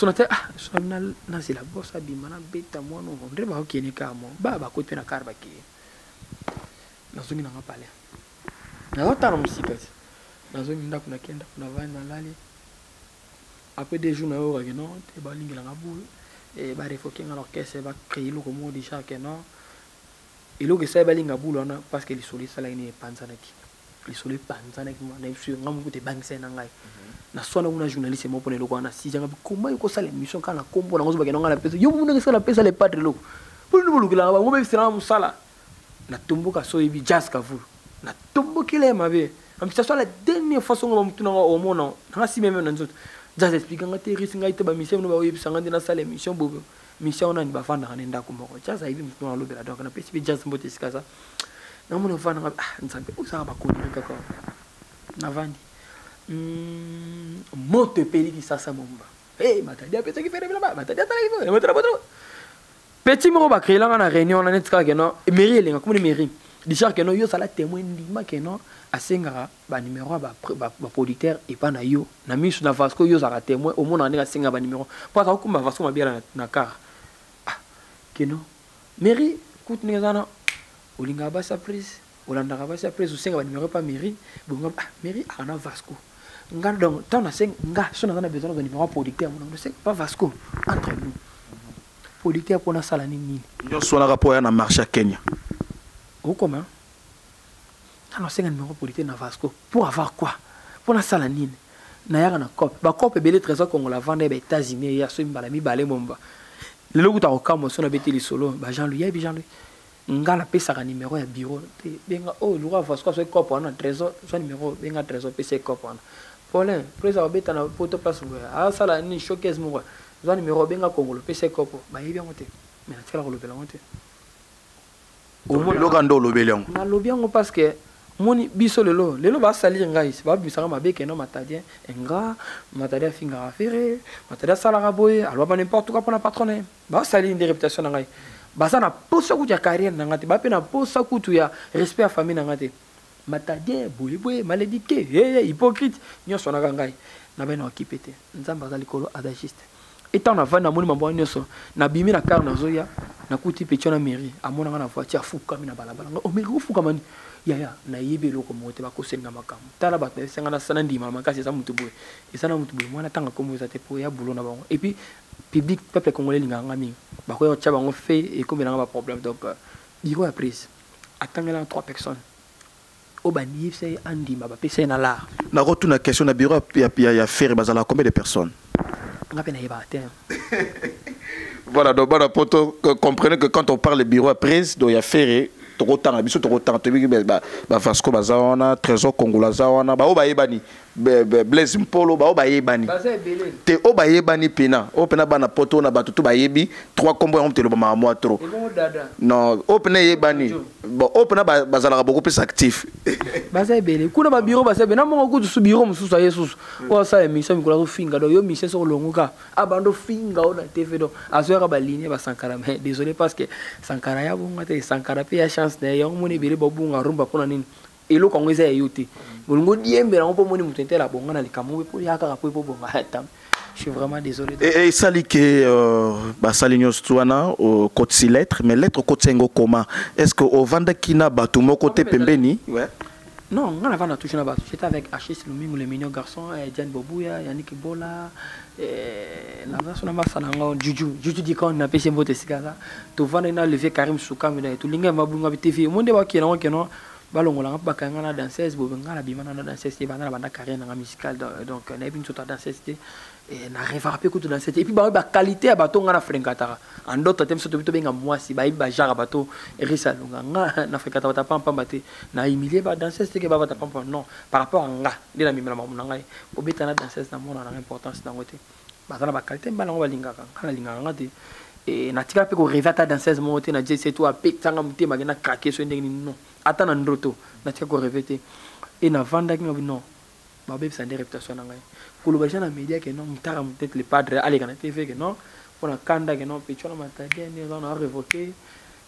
sona te ah sona na nazela boss abima na beta mwana ondre bakokende kaka mo ba bakoti mpe na kar bakeye nazongi nanga palais naza ata na mosika te nazongi ndako na kenda kuna vani nalali après deux jours nayoka ke non te balingela nga boye eh, barefoke nga na orchestre bacreye eloko moko déjà ke non eloko esali balinga bulu wana parce que lisolo esalaki nini epanzanaki lisolo epanzanaki na biso yo nga moko te ebangisaki na ngai mhm. naswana kuna journaliste moko mpona eloko wana sizanga bikoma ekosala émission kaka na nkombo nango ozobakenda ngai napesa yo monaka esala napesa le padre eloko mpo nini bolukelaka bango bebiselanga mosala na tomboka so yebi jazz kavulu na tombokela ye mabe amisa so la dernière fois songo bamutuna nga omona oh, nanga sime meme na nzoto jazz explique nga te risi ngai te bamisien no baoyebisa nga nde nasala émission bobo misien wana ni bafandaka ne ndako moko jazz ayebi motu nanga alobela donc napesi mpe jazz mbote esika aza namona ofanda nga ah nzambe ozaka bakoleli kaka navandi hmm, moto epeli kisasa momba hey, matadi apesaki fere bilaba matadi atalaki fere matadi petit moko ba créer langa na réunion na net kaka que non mairie elenga comme mairie Richard que non yo sala témoin ndima que non asengaka ba numéro ya ba ba producteur epa na yo na misu na Vasco yo zaka témoin omona ndenge asenga ba numéro po aza kokumba Vasco mabiala na, na car ah que non mairie kutu ndenge zana olingaka basa prise olandaka basi après osenga banimero epa mairie bonga ah, mairie aka na vasco nga donc ntango nasenga nga so naza na besoin nazwa nimero ya producteur mona nasenga pa vasco entre nous producteur mpo nasala nini nini nyonso wanaka mpo aya na marché ya kenya okoma ntango nasenga nimero ya producteur na vasco pour avoir quoi mpo nasala nini nayaka na cope bacope ebele trésor congola vanda ya baétats-unis eya soki mbala mibale momba lelo kuta kokamwa so nabeti lisolo ba jean louis yebi jean louis Nga na pesaka numero ya bureau te benga oyo luka vasco asoki coop wana trésor zwa numero benga trésor pesa ye coop wana paulin presa kobeta na poto place boye asala nini showcase moko zwa numero benga kongolo pesa ye coop bayebi yango te me natikala kolobela yango te omonaoka nde olobeli yango nalobi yango parce que moni biso lelo lelo basalire ngai se babimisaka mabe keno matadien ingrat matadi afingaka fere matadi asalaka boye alobaka n'importe quoi mpo na patron na ye basali nde reputation na ngai baza na posa kutu ya carrière na ngai te bape na posa kutu ya respect ya famille na ngai te matadien boyeboye maledike ee hypocrite nyonso naka ngai na bene okipe te nzambe aza likolo aza juste etant na vandi namoni mambo wana nyonso nabimi na kar nazoya nakuti petio na mairie amonanga na voiture afukami na balabala ngai omeri oh, kofukama ni yaya nayebi eloko moko te bakoselinga makambo tala bato nayebisenga nasana ndima makasi eza motu boye eza na motu boye mwana tanga komo eza te po ya bulo na bango epuis Public peuple congolais lingaka nga mingi. Bakoya kotia bango fe ekomela nga ba problème donc euh, bureau ya prise atangela na trois personnes oyo bandimisa ye andima bapesa ye na lar. Nakotuna question na bureau ya, ya, ya Ferre bazalaka combien de personnes? Nga mpe nayebaka te. voilà donc bana poto comprenez que quand on parle de bureau ya prise donc ya Ferre tokotanga biso tokotanga toyebi ba, ba, ba Vasco baza wana Trésor Kongola aza wana baoyo bayebani blaise mpolo baoyo bayebani te oyo bayebani mpena oyo mpena bana poto na bato to bayebi trois nkombo yango mteloba mawa mwa tro non oyo mpena eyebani bon oyo mpena bazalaka boko mpesa actif baza ebele kuna babiro baza ebele na moko kutu su biro mosusu aye susu hmm. oyo asala émission mikolo azofinga donc yo michel soko longoka abanda ofinga oyo na tv donc azoyaka balinie basankara mais désolé parce que sankara ya bonga te sankara mpe ya chance na ye yango moni ebele babunga rumba mpo na nini eloko yango eza ya yo te bolingo diembela yango mpo omoni moto etela bonga na likambo mpe mpo ya kaka mpo epo bonga ata je suis vraiment désolé esali ke euh, basali nyonso ti wana okotisi euh, lettre mais lettre okotisi yango koma est ce que ovandaki na bato moko te pembeni non ngai navanda toujours na bato j'étais avec achis lumingu le mignon garçon euh, diane bobuya yannick bola naza so na masa na yango juju juju dikon napesi mbote esika aza tovandaki na levier karim soukami na ye tolingai mabunga bitv omonde bakenda ngo keno balongola nga mpo bakanga nga na danseuse bobe nga nabima na na danseuse te banda na banda carrière na nga musicale donc nayebi nzoto ya danseuse te eh, na revaka mpe kutu danseuse te epuis baoyo baqualité ya bato nga na frenkataka andoto te biso tobi tobenga mwasi bayebi bajara bato risa longa nga na frenkata bata pampamba te na humilie ba danseuse teke babata pampamba non par rapport ya nga nde namemela makambo na ngai kobeta na danseuse na mona na nga importance na yango te baza na bakalite mbala yango balingaka nga nalingaka nga te eh, natikala mpe koreve ata danseuse moko te na jc to apetanga motema ke na krake soki ndenge nini non ata na ndoto natika koreve te e navandaki ngabi non babebisa nde reputation na ngai koloba deja na media ke non mutaka peut-être le padre aleka na tv ke non mpo na kanda ke non pecola matadie nde eza na revoke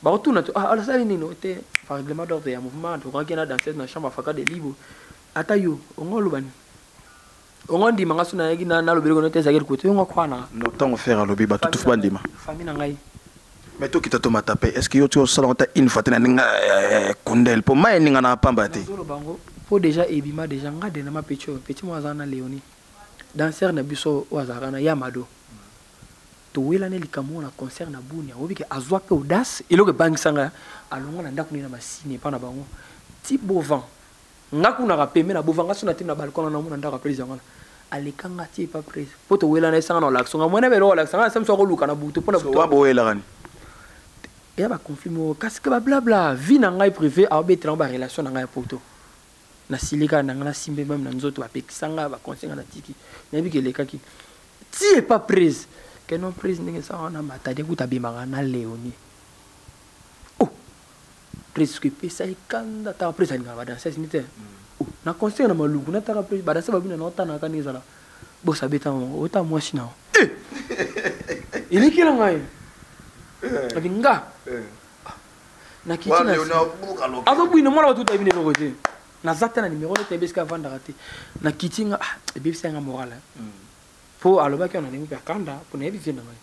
bakotuna to ah, alasali nini te par règlement d'ordre ya mouvement tokokaki na danseuse na chambre afaka de libre ata yo ongo olobani ongo ndima nga suna yaki na lobeli kono tesa kiri kote ongo kwana no tango faire alobi ba tutu ba ndima famille na ngai mais to kita to matape est ce que yo tu osala ngota une fois tena ninga eh, eh, kundel po mai ninga na pamba te solo bango po déjà ebima déjà nga de na ma petit petit moi azana Léonie danseur na biso o azaka na Yamado towelani likambo na concert na bunia oyebi ke azwa mpe audace eloko ebangisa ngai alonga na ndako nini na masini epai na bango ti bovan Nga kunaka pembe na bova nga sona te na balcon na namu na ndaka presa ngana aleka nga ti epa presa po towela na esanga na olakisa nga mwana belo olakisa nga samso akoluka na butu pona butu wabo wela kani ya ba conflit mo kasi ke ba bla bla vie na ngai privé a betela ba relation na ngai ya poto na silika na nga na simbe même na nzoto ba pekisa nga ba conseil na tiki na bi ke lekaki ti epa presa ke non presa ndenge sa na matadi kuta bimanga na leonie Prince soki epesa ye kanda ataka Prince alingaka badanseuse nde te hmm. oh, na concert na maluku nataka Prince badanse babina na otanaka nde ezala bos abeta moko ota mwasi na eh! elekela ngai eh. abi nga eh. ah, na kiti azobwina mwana bato utabina eloko te naza te na nimero nete ebesika avandaka te na kiti nga ah, ebebisa nga moral mpo hmm. alobaki ona ndenge mpe akanda mpo nayebi vie na ngai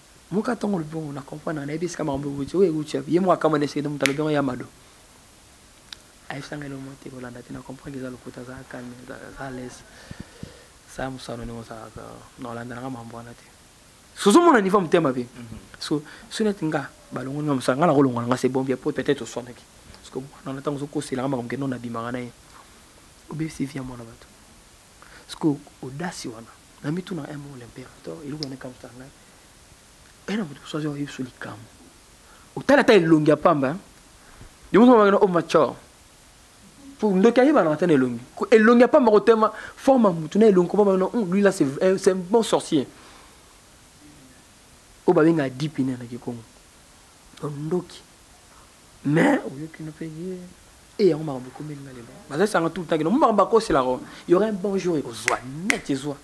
Muka tongo le bongo na comprendre na yebi esika makambo ewuti oyo ewuti wapi ye moko akamwa na esika moto alobi yango ya mado ayebisanga eloko moko te kolanda te na comprendre eza lokuta aza calme aza à l'aise sala mosano ndenge osalaka na kolanda nanga makambo wana te sozomona niveau motema mabe mhm. so so neti nga balongoli nga mosala nga nakolongola nga se bon bien po peut-être oswanaki parce que mwana na ntango ozokoselanga makambo kende nabimaka na ye obebisi vie ya mwana bato sikoyo odasi wana na mituna un mot l'imperator eloko wana ekamwisaka ngai ena moto mosusu azwa yebiso likambo otala ata elongi ya pamba yomosomamakena o machor po ndoki ayebanaka ata na elongi elongi ya pamba kotema forme ya motu na elongi kobama no lui là c'est un bon sorcier oyo babengaka dipine na kikongo ndoki mais oyoki no mpe ye e yango makambo ekomeli nga lelo bazasanga tout le temps kino mo makambo akoselaka yora un bon jour ekozwa net ezwa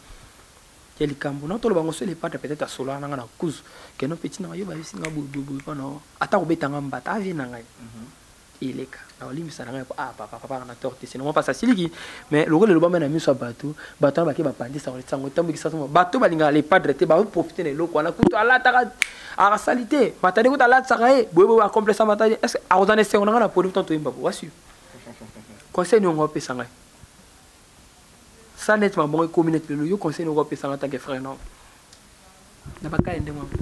ya likambo na toloba ngo so elepata peut-être asolaka na nga na kuzu keno peti na nga yo bayebisi nga boyeboyeboye mpana ata kobeta nga mbata avie na ngai mhm. eleka na olimbisa na ngai ah papa papa na tort te sinon pasa siliki mais lokola elobama na miso ya bato bato wana bake bapandisa koleti sango ntango ekisasa bato balingaka le padre te baprofite na eloko wana kutu alataka akasali te matadi kutu alatisaka ye boyeboye acomplesa matadi est ce akozala na esengo na ngai na poli ntango toyemba po wasi conseil niongo apesa ngai sa neti mabongo ekomi neti lelo yo conseil niongo apesa ngai tanke frère nao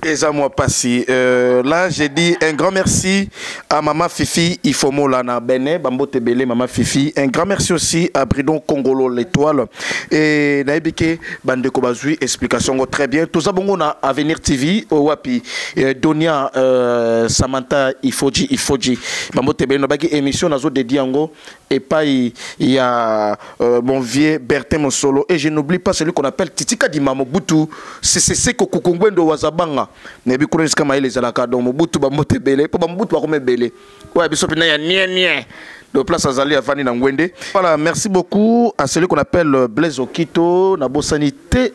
eza mwa mpasi euh, là j'ai dit un grand merci à mama fifi ifomola na bene bambote ebele mama fifi un grand merci aussi à bridon congolo l'étoile e nayebi ke bandeko bazwi explication yango très bien toza bongo na avenir tv oyo wapi euh, donia euh, samantha ifoji ifoji bambote ebele nabaki émission nazo dédie yango epai ya euh, mon vieux Bertin Mosolo et je n'oublie pas celui qu'on appelle Titika Dima Mobutu Seseko Kukungwendo Wazabanga na yebi kuna esika mayele ezalaka donc Mobutu bambote ebele mpo bamobutu bakoma ebele oyo ya biso mpena ya nie nie de place azali avandi na ngwende voilà merci beaucoup à celui qu'on appelle Blaise Okito na bosani te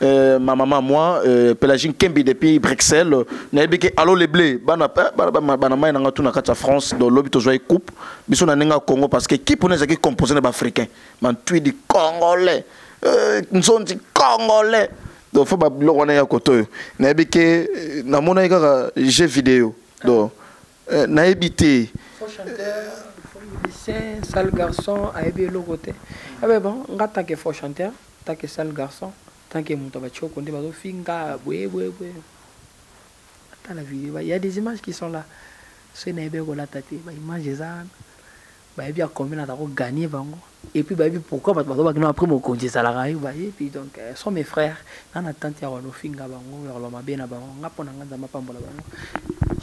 Euh, ma maman moi euh, Pelagine Kembi depuis Bruxelles nayebi ke allo le blé bana eh, bana bana bana mai nanga tout na kati ya France donc lobi tozwa coupe biso na ninga Congo parce que qui pona ezaki composé na ba africain man tu di congolais euh, nzonzi congolais donc faut ba biloko na ya kotoyo nayebi ke euh, na mona kaka jeu vidéo donc Euh, nayebi te faux chanteur faux musicien sale garçon ayebi eloko te abe ah bon nga tant que faux chanteur tant que sale garçon tant que moto batioko nde bazofinga boye boye boye ata na video il y a des images qui sont là soki nayebi kolata te baimage eza wana bayebi ya combien aza ko gagner bango et puis bayebi pourquoi bato bazobaki na après mokonzi ezalaka yo bayebi donc euh, sont mes frères nga na tante ya walo ofinga bango ya walo mabe na bango nga mpo na nga nzambe apambola bango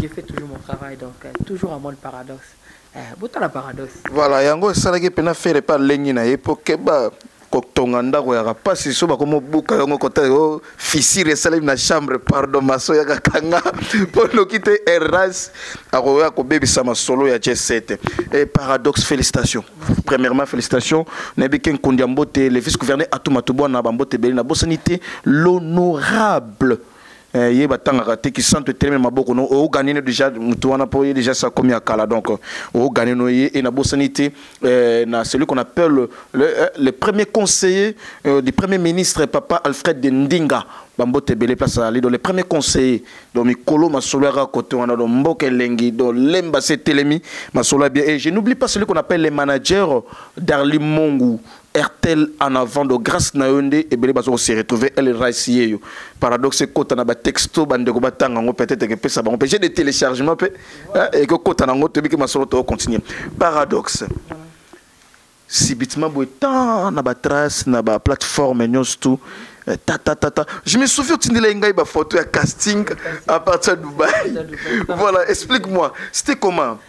je fais toujours mon travail donc euh, toujours à moi le paradoxe eh, botala paradoxe voilà yango esalaki mpena fere mpe alengi na ye mpo keba kotonga ndako yaka mpasi so bakoma obuka yango kota yo oh, fisire esalemi na chambre pardon maso yaka kanga mpo noki te erras akoya kobebisa masolo ya jesete e paradoxe félicitation premièrement félicitation nayebi ke nkundi ya mbote le vice gouverneur atuma tobwana bambote ebele nabosani te l'honorable Eh, ye batangaka te kisantu etelemi na maboko no ogani no deja motu wana mpo ye deja sa komi ya kala donc ogani no ye e nabosani te eh, na celui qu'on appelle le, le, eh, le premier conseiller euh, du premier ministre papa alfred de ndinga bambote ebele place azali donc le premier conseiller donc mikolo masolo yaka kote wana donc mboka elengi donc lemba se etelemi masolo ya bien et je n'oublie pas celui qu'on appelle le manager darli mongu RTL en avant de grâce na yo nde ebele bazo ko se retrouver elle rice yeyo paradoxe kota na ba texto ba ndeko batanga ngo peut-être que pesa bango j'ai des téléchargements pe hein, et que kota na ngo to biki masolo to continuer paradoxe subitement boye tant na ba trace na ba plateforme nyonso tout eh, ta ta ta ta je me souviens otindela ye ngai bafoto ya casting à partir ya dubai voilà explique moi c'était comment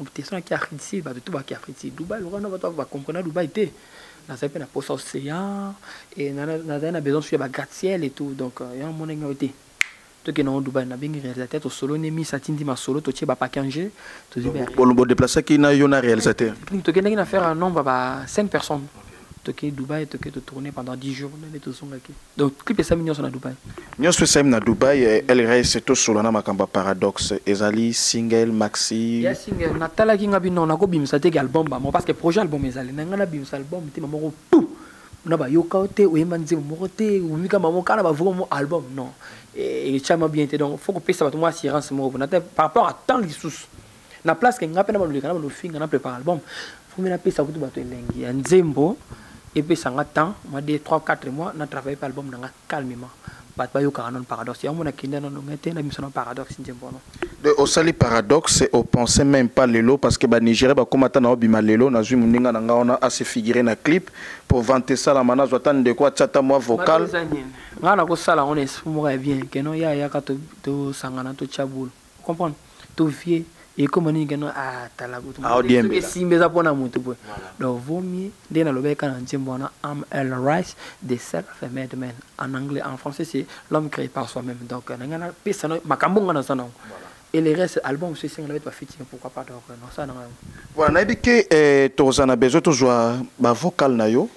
obtention ya kiafrique du sud bato to bakiafrique du sud dubai lokola na bato bacomprena dubai te nazali mpe na posa océan e nazali na besoin suya bagrate ciel et tout donc euh, yango monaki ngai te tokende yango dubai nabengi réalisateur tosolo nde misa atindi masolo totie bapake en jeu tozwi bodeplaceaki na yo na réalisateur tokendaki na faire un nombre ba 5 personnes toke dubai toke totourne pendant 10 jours nde tozongaki donc clip esami nyonso na dubai nyonso esami na dubai eh, el race tosola na makambo ya paradoxe ezali single maxi ya single natalaki nga bino nakobimisa teke album bamo parce que projet album ezali na nga nabimisa album te mamoko pou na bayoka yo te oyemba nzembo moko te omika mamo kaka na bavoko mo album non etyama bien te donc faut kopesa bato mwa assurance moko mpona te par rapport à temps lisusu na place ke nga mpe na baloleka na balofinga na prépare album fombe napesa kutu bato elengi ya nzembo epesa nga temps mwa 2 3 4 mois na travaille mpe album na nga calmement bato bayokaka nano paradoxe yango mona kende nano ngai te na biso na paradoxe nzembo wana osali paradoxe opense même pas lelo parce que banigéria bakoma ata na obima lelo nazwi moninga na ngai wana ase figure na clip mpo vente esalama nazwa ata ndeko atya ata mwa vocal ngai nakosala yango na esprit moko ya bien keno ya yaka tosangana totya bolo comprendre to vie ekoma nini keno atala kutu esimba eza mpo na motu mpo donc vaut mieux nde nalobaki kaka na nzembo wana am el rice de self of a made man en anglais en français c'est l'homme créé par soi-même donc na ngai napesa na makambo ngai naza nango et le reste album mosusu esenga na bete bafiti pourquoi pas donc nasala na ngai yango voilà nayebi ke eh, tozala na besoin tozwa bavocal na yo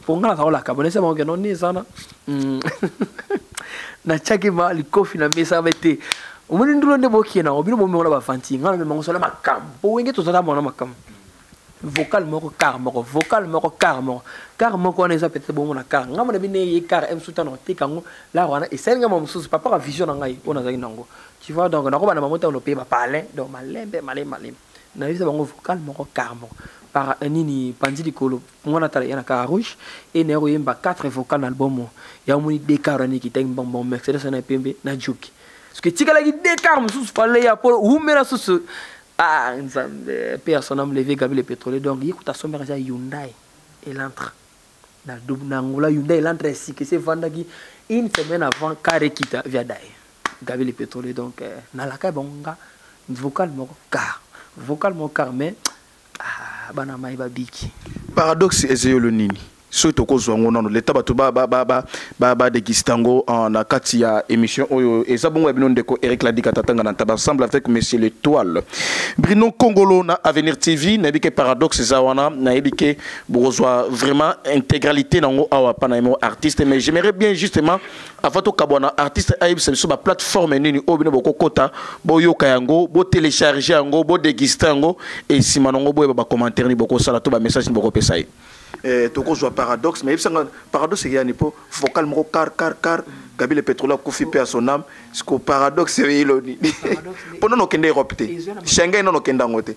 mpo nga nazala olaka bonese bango ke noni eza wana hmm. natyaki ma likofi na mesa be te omoni ndulo nde bokie nango bino bomemona bafanti nga namema ngo sala makambo mpo wenge tozala mona makambo vocal moko car moko vocal moko car moko car moko wana eza peut-être bongo na car ngambo na bino eye car m suta na oteka yango lar wana esali ngambo mosusu papa ka vision na ngai oyo nazalaki nango tu vois donc nakobanda bango ntango nopeye bapalin donc malembe malembe malembe na yebisa bango vocal moko car moko par eh, nini panzi likolo ngo na tala yana car rouge et na yako yemba quatre vocal na album ya moni deux car na niki tangi mbang mbang mercedes na pembe na juki parce que tika laki deux car mususu fallait ya polo humela susu ah nzambe père son âme levé gabi le pétrolier donc yekuta somber ya Hyundai et l'entre na, na Angola Hyundai Elantra ya sika esi efandaki une semaine avant car ekita via daye Gabi le pétrolier donc euh, nalaka bango nga vocal moko car vocal moko car mais ah, bana mai babiki paradoxe ezeyolo nini soki tokozwa yango nano leta bato badegista yango euh, na kati ya émission oyo eza bongo ya bino ndeko eric ladika tatanga na ntaba ensemble avec monsieur l'étoile brino kongolo na avenir tv nayebi ke paradoxe eza wana nayebi ke bokozwa vraiment intégralité nango awa pana yemo artiste mais j'aimerais bien justement avant tokabwana artiste ayebisa biso baplateforme nini oyo bino bokokota boyoka yango botélécharge yango bodeguste yango esima nango boyeba bacommentaire nini bokosala to bamessage nini bokopesa ye eh, tokozwa paradoxe mais yebisanga paradoxe eyani mpo vocal moko car car car gabi le pétrole akufi mpe ya son âme siko paradoxe eyilo nini mpo nono okende europe te schengen nono okende yango te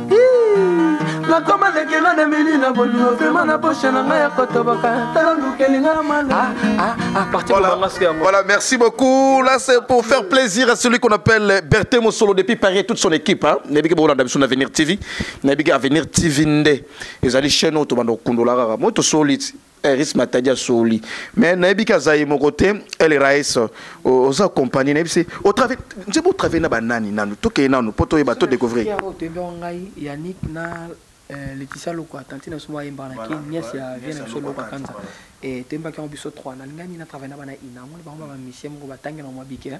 nakoma ndeke nga na mili na bolingo vrema na poshe na ngai ya kotoboka tala lukeli nga na mwana ah, ah, ah, voilà, voilà, merci beaucoup. Là, c'est pour faire plaisir à celui qu'on appelle Berthe Mossolo depuis Paris et toute son équipe. Hein. Nabiga Bola Damson Avenir TV. Nabiga Avenir TV Nde. Ils allaient chez nous, tout le monde, Kundolagara. Moi, tout solide. Eris Matadi asoli mais nayebi ke aza ye moko te el rais oza compagnie nayebi se otrave nse botrave na banani nanu tokeye nanu mpo toyeba to découvrir toyebi yango ngai yannick na euh, leticia loko atanti na biso moko ayembaka na kin niasi ya vie na biso loko akanza toyembaki yango biso 3 nalingaki mingi na travaille na bana ina amoni bango ba bamisien moko batangi na mwa bike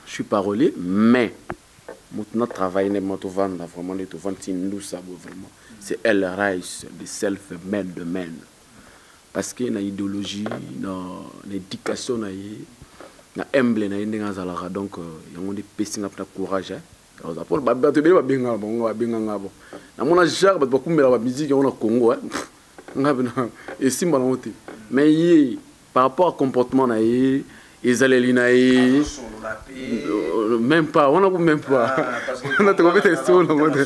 Je suis parolier mais moto na travail ne moto vanda vraiment ne to vandi ndusa bo vraiment c'est elle rise de self made de men parce que na idéologie na na éducation na ye na humble na ye ndenge azalaka donc euh, yango nde epesi nga mpena courage bato ebele babengaka bango babenga nga bon namona jacques bato bakumbelaka bamusike yango na congo nga bina esimba nango te mais ye par rapport à comportement na ye ezaleli na ye euh, même pas wana ko même pas wana tokobeta lisolo nango te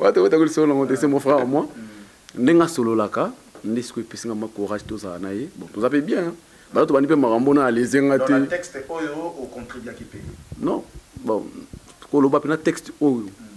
wana tokobetako lisolo nango te c'est mon frère moi mm. ndenge asololaka nde sikoyo epesi nga ma courage tozala na ye bon toza mpe bien bato tobandi mpe makambo na aleze nga te non bon koloba mpe na texte oyo mm.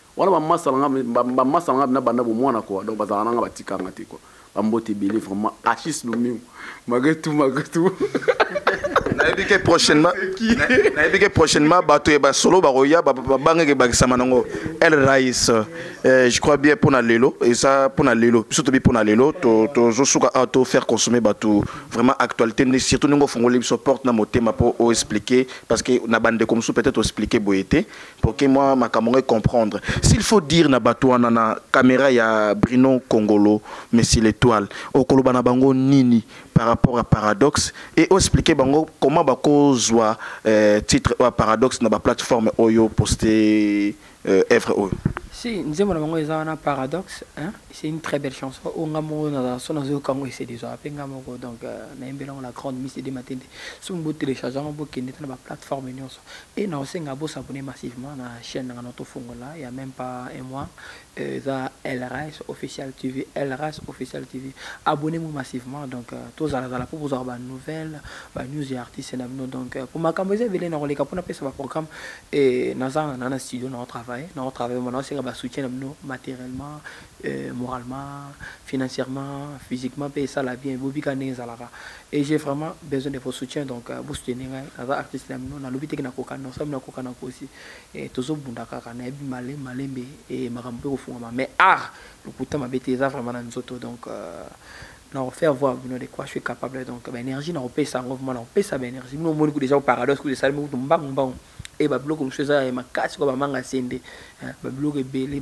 Wana ba masta na nga ba masta na nga na banda bo mwana quoi donc bazala na nga batika nga te quoi ba mbote ebele vraiment achis lumiu malgré tout malgré tout nayebi ke prochainement nayebi ke prochainement bato ya basolo bakoya babangaki ebakisama nango el rais euh, je crois bien mpona lelo eza mpona lelo biso tobi mpona lelo tozosuka awa to faire consommer bato vraiment actualité nde surtout ndenge ofungoli biso porte na motema mpo oexplike parce que na bandeko mosusu peut-être oexplike boye te pour que moi makambo ngai comprendre s'il faut dire na bato wana na caméra ya Bruno Kongolo Messi l'étoile okoloba na bango nini par rapport à paradoxe et expliquer bango comment bakozwa euh, titre oyo paradoxe na ba plateforme oyo poster euh, œuvre oyo si nzembo na bango eza wana paradoxe hein? c'est une très belle chanson oyo nga moko nazala so nazoyoka yango esedizwa ape nga moko donc euh, nayembeli yango la grande miss ede matende soki botelecharge yango bokende te na baplateforme nyonso Pe na osenga bo s'abonner massivement na chaîne na nga na to fongola ya même pas un mois euh, eza Elras official TV Elras official TV abonnez vous massivement donc euh, to zala zala pour vous avoir ba nouvelles ba news ya artiste na bino donc euh, pour makambo eza ebele na koleka pona pesa ba programme et na za na na studio na travailler na travailler na osenga ba soutien na bino matériellement euh, moralement, financièrement, physiquement, pe ça la bien, bobi ka ndenge zalaka. Et j'ai vraiment besoin de vos soutiens, donc euh, vous soutenez ngai, naza artiste na mino, na lobi teke na koka, non sabi na koka na kosi. Et tozo bunda kaka, na yebi male, malembe, et makambo pe kofungama. Mais art, lokuta mabete, eza vraiment na nzoto, donc euh, na faire voir bino de quoi je suis capable, donc ba énergie na kopesa yango, vraiment na kopesa ba énergie. Bino moni ku déjà au paradoxe, ku desali mo kutu mbangu mbangu. Et ba biloko mosusu eza ya makasi kwa ba manga sende, eh, ba biloko ebele.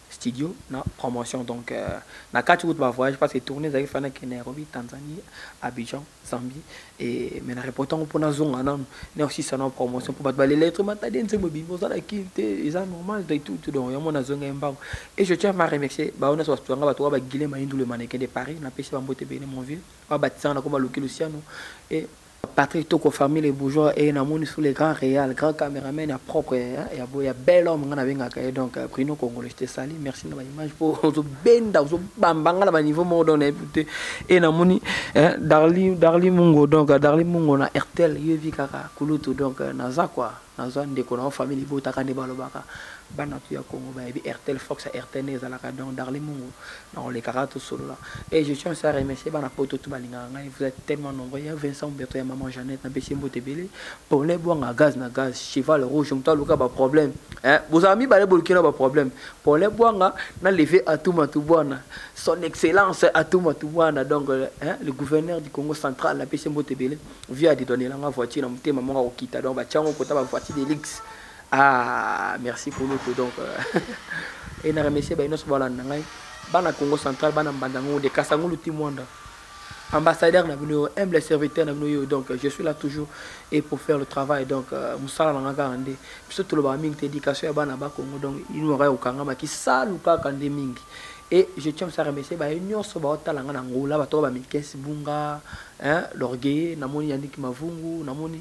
studio na promotion donc euh, na kati kutu ba voyage parce que tourner ezalaki fana ke Nairobi Tanzanie Abidjan Zambie et mais na reporter yango mpona zonga nanu na osisa na promotion mpo bato balela etre matadi nzembo ebimi oza na kil te eza normal de tout tout donc yango nazonga ye mbango et je tiens ma remercier bango nyonso basutu yanga bato oyo bagile mayindule maneke de Paris napesi bambote ebele mon vieux oyo batisanga na koma luki luciano et Patrick Toko Farmi les bourgeois et Namoni sous les grands réels, grand caméraman à propre, hein, ya bo ya bel homme ngana benga kaye donc euh, Bruno Congolais je te salue, merci na ba image po ozo benda ozo bamba ngala ba niveau moko donc na écouter et Namoni hein Darly Darly Mungo donc euh, Darly Mungo na RTL yevi kaka kulutu donc euh, naza quoi. nazwa ndeko na yo famille libotaka nde balobaka bana tu ya congo bayebi airtel fox ya airtel nde ezalaka donc darli mungu na olekaka tosolola e je tiens aussi à remercier bana poto tu balingaka ngai vous êtes tellement nombreux ya vincent umberto ya maman jeannette na pesi mbote ebele pole bwanga gaz na gaz cheval rouge moto aluka baproblème eh, bozala mibale boluki na baproblème pole bwanga na leve atuma tubwana son excellence atuma tubwana donc eh, le gouverneur du congo central na pesi mbote ebele vie a dedonela nga voiture na motema moko akokita donc batya yango kota ba voiture de luxe ah merci kulutu donc e na remercie baye nyonso balanda ngai bana congo central bana mbanda ngongo de kasangulu ti mwanda ambassadeur na bino humble serviteur na bino yo donc je suis là toujours et pour faire le travail donc euh, mosala na nga kaka nde biso tolobaka mingi te éducation ya bana ba congo donc inwaka ya kokangama kisalu kaka nde mingi et je tiens à remercier baye nyonso baotala nga na ngola batoka bamikesi bunga hein l'orgueilleux namoni Yannick Mavungu namoni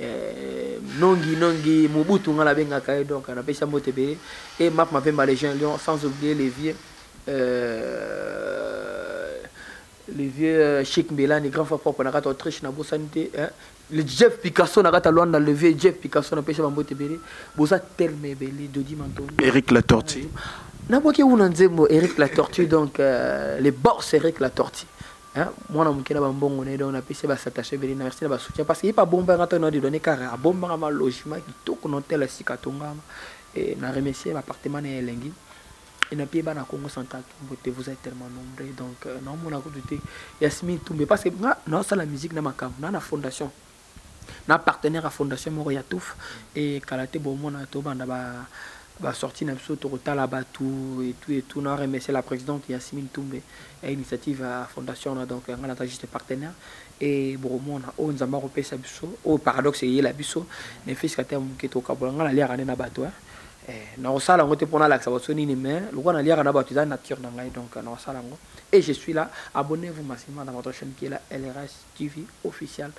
eh, nongi nongi Mobutu nga nabengaka ye donc napesi yango te be et Marc Mapemba les gens Lyon sans oublier les vieux euh, le vieux euh, Chic Mbelani grand frère propre na kati Autriche na bosani te hein le Jeff Picasso na kati Luanda le vieux Jeff Picasso na pesi bango te bele boza tellement bele Dodi Mantoni Eric la tortue na boki una nzembo Eric la tortue donc euh, le boss Eric la tortue Hein? Mwana muke na ba mbongo na ye donc na pesi ba satation ebele na merci na ba soutien parce que yepa bomba nga to na de donner car a bomba nga ma logement kitoko na hotel sika tonga et na remercier ba appartement na elengi et na pie bana Congo central mbote vous êtes tellement nombreux donc euh, na mona ko douter Yasmine Toumbe parce que nga na sala musique na makambo na na fondation na partenaire ya fondation moko ya tuf e kala te bomona tobanda ba basorti na biso tokotala bato etout etout na remercie la présidente yasmine tumbe ya initiative ya fondation na donc yango naza juste partenaire e bokomona oyo nzambe akopesa biso oyo paradoxe eyela biso na efisika te ya moke tokabola ngai naliaka nde na bato eh, nakosala yango te mpo nalakisa bato nini mais lokola naliaka na bato eza nature na ngai donc nakosala yango et je suis là abonnez vous massivement dans votre chaîne qui est la lrs TV official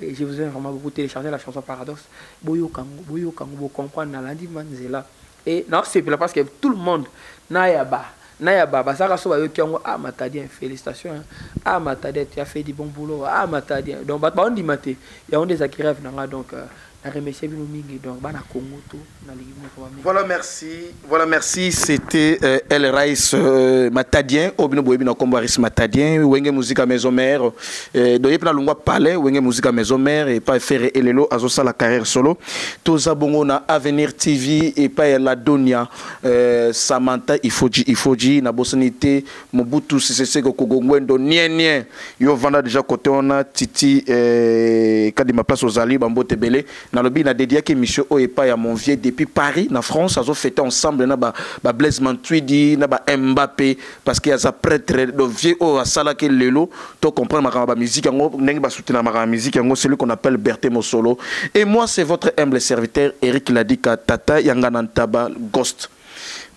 et je vous aime vraiment beaucoup télécharger la chanson paradoxe boyoka ngo boyoka ngo bo comprendre na landi ma nzela et na sepela parce que tout le monde na ya ba na ya ba basaka so bayoki yango ah matadien félicitations hein. ah matadien tu as fait du bon boulot ah matadien donc ba ba ndima te ya onde za grève na nga donc euh, Na remercie bino mingi donc bana Congo tout na lingi bino vraiment. Voilà merci, voilà merci, c'était euh, El Rice euh, Matadien, obino oh, boyebina kombo Rice Matadien, wenge musica maison mère. Euh, doye pena lungwa palais, wenge musica maison mère et pas faire elelo azo sala carrière solo. Toza bongo na Avenir TV et pas la Donia euh, Samantha Ifoji Ifoji na bosonité Mobutu Sese Seko Kogongwendo nie nie yo vanda deja kote wana Titi eh, Kadima place ozali bambote ebele nalobi na dediaki émission oyo epai ya mon vieux depuis Paris na France azo fete ensemble na ba, ba Blaise Mantwidi na ba Mbappé parce que aza prêtre donc vieux oyo asalaki lelo to comprendre makambo ba musique yango ndenge ba soutenir makambo musique yango celui qu'on appelle Berthe Mosolo et moi c'est votre humble serviteur Eric Ladika Tata Yangana Ntaba Ghost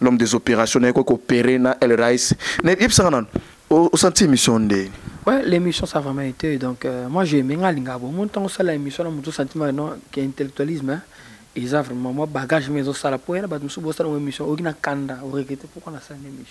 l'homme des opérations naye ko coopérer na El Rice na yebisa nga nanu osanti émission nde Ouais, l'émission ça a vraiment été donc euh, moi j'ai aimé nga linga bon mon temps ça la émission na mutu sentiment non qui intellectualisme hein eza vraiment moi bagage mais ça la pour yena bato mosusu bosala ngo émission oyoki na kanda oregrete pourquoi nasala na émission